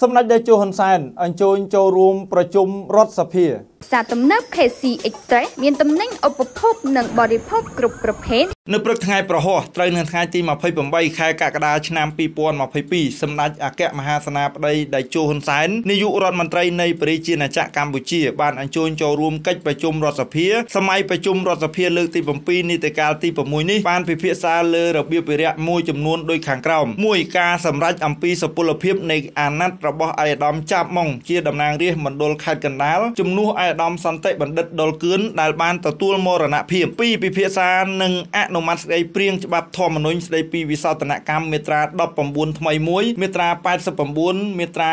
សម្ដេចតេជោហ៊ុនសែនអញ្ជើញចូលរួមប្រជុំរដ្ឋសភា ផ្សារទំនើប KC Express មានទំនិញឧបភោគនិងបរិភោគគ្រប់ប្រភេទនៅព្រឹកថ្ងៃប្រហោះត្រូវនៅថ្ងៃទី28ខែកក្កដាឆ្នាំ2022សម្ដេចអគ្គមហាសេនាបតីតេជោហ៊ុនសែននាយករដ្ឋមន្ត្រីនៃប្រជាណាចក្រកម្ពុជា បានអញ្ជើញចូលរួមកិច្ចប្រជុំរដ្ឋសភាសម័យប្រជុំរដ្ឋសភាលើកទី7នីតិកាលទី6នេះបានពិភាក្សាលើរបៀបវិរៈមួយចំនួនដូចខាងក្រោម1ការសម្រេចអំពីសុពលភាពនៃអាណត្តិរបស់ឯកឧត្តមចាប់ម៉ុងជាតំណាងរាស្ត្រមណ្ឌលខេត្តកណ្ដាលជំនួសឯកឧត្តមសន្តិបណ្ឌិតដុលគឿនដែលបានទទួលមរណភាពពីពិភាក្សានិងអនុម័តស្ដីព្រៀងច្បាប់ធម្មនុញ្ញស្ដីពីវិសោធនកម្មមាត្រា19ថ្មីមួយមាត្រា89មាត្រា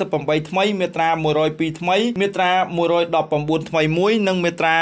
98ថ្មីមាត្រា102ថ្មីមាត្រា119ថ្មីមួយនិងមាត្រា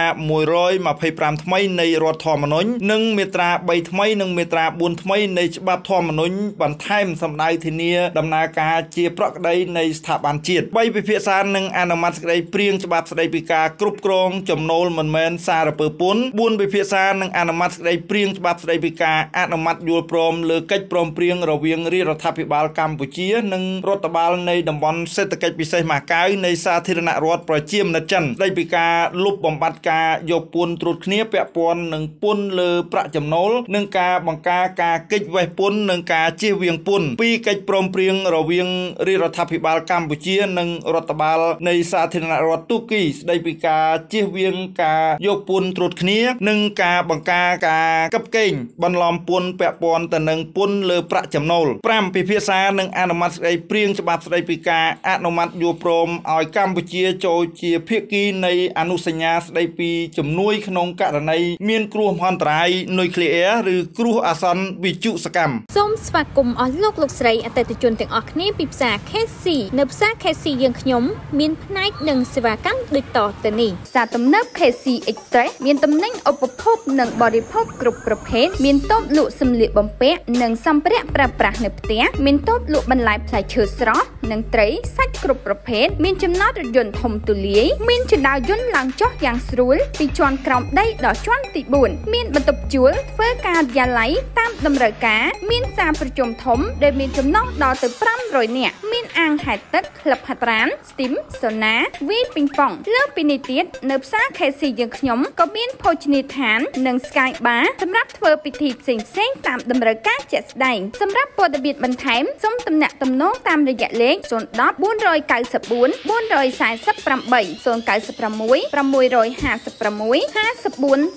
125ថ្មីនៃរដ្ឋធម្មនុញ្ញនិងមាត្រា3ថ្មីនិងមាត្រា4ថ្មីនៃច្បាប់ធម្មនុញ្ញបន្ថែមសម្ដៅធានាដំណើរការជាប្រក្តីនៃស្ថាប័នជាតិ3ពិភាក្សានិងអនុម័តសេចក្តីព្រៀងច្បាប់ស្តីពីការគ្រប់គ្រងចំណូលមិនមែនសារពើពន្ធ4ពិភាក្សានិងអនុម័តសេចក្តីព្រៀងច្បាប់ស្តីពីការអនុម័តយល់ព្រមលើកិច្ចព្រមព្រៀងរវាងរាជរដ្ឋាភិបាលកម្ពុជានិងរដ្ឋបាលនៃតំបន់សេដ្ឋកិច្ចពិសេសម៉ាកាវនៃសាធារណរដ្ឋប្រជាមានិតចិនស្តីពីការលុបបំបាត់ការយកពន្ធត្រួតគ្នាពាក់ព័ន្ធនឹងពន្ធលើប្រាក់ចំណូលនិងការបង្ការការកិច្ចវេះពន្ធនិងការជៀសវាងពន្ធពីកិច្ចព្រមព្រៀងរវាងរាជរដ្ឋាភិបាលកម្ពុជា និងរដ្ឋបាលនៃសាធារណរដ្ឋទូគីស្តីពីការជៀសវាងការយកពន្ធត្រួតគ្នា និងការបង្ការការកឹបកេងបន្លំពន្ធពាក់ព័ន្ធទៅនឹងពន្ធលើប្រាក់ចំណូល5ពិភាក្សានិងអនុម័តស្តីព្រៀងច្បាប់ស្តីពីការអនុម័តយល់ព្រមឲ្យកម្ពុជាចូលជាភាគីនៃអនុសញ្ញាស្តីពីជំនួយក្នុងករណីមានគ្រោះមហន្តរាយនុយក្លេអ៊ែរឬគ្រោះអាសន្នវិទ្យុសកម្មសូមស្វាគមន៍អស់លោកលោកស្រីអតិថិជនទាំងអស់គ្នាពីផ្សារ KC នៅផ្សារ KC យើងខ្ញុំ មានផ្នែកនិងសេវាកម្មដូចតទៅនេះផ្សារទំនើប KC Express មានទំនិញឧបភោគនិងបរិភោគគ្រប់ប្រភេទមានតូបលក់សម្លៀកបំពាក់និងសម្ភារៈប្រើប្រាស់នៅផ្ទះមានតូបលក់បន្លែផ្លែឈើស្រស់និងត្រីសាច់គ្រប់ប្រភេទមានចំណតរថយន្តធំទូលាយមានជណ្ដើរយន្តឡើងចុះយ៉ាងស្រួលពីជាន់ក្រោមដីដល់ជាន់ទី4មានបន្ទប់ជួលធ្វើការិយាល័យតាមតម្រូវការ មានសារប្រជុំធំដែលមានចំណុះដល់ទៅ500នាក់មានអាងហែលទឹកក្លឹបហាត់ប្រាណស្ទីមសូណាវីពីងប៉ង់លើពីនេះទៀតនៅផ្សារ KC យើងខ្ញុំក៏មានភោជនីយដ្ឋាន និង Sky Bar សម្រាប់ធ្វើពិធីផ្សេងផ្សេងតាមតម្រូវការជាក់ស្ដែងសម្រាប់ព័ត៌មានបន្ថែមសូមទំនាក់ទំនងតាមរយៈលេខ010 494 448 096 656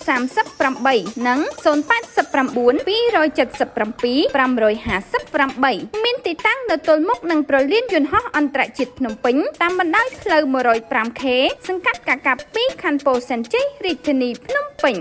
5438និង089 277 558មានទីតាំងនៅទល់មុខនឹងប្រលានយន្តហោះអន្តរជាតិភ្នំពេញតាមបណ្ដោយផ្លូវ 105K សង្កាត់កាកា2ខណ្ឌពោធិ៍សែនជ័យរាជធានីភ្នំពេញ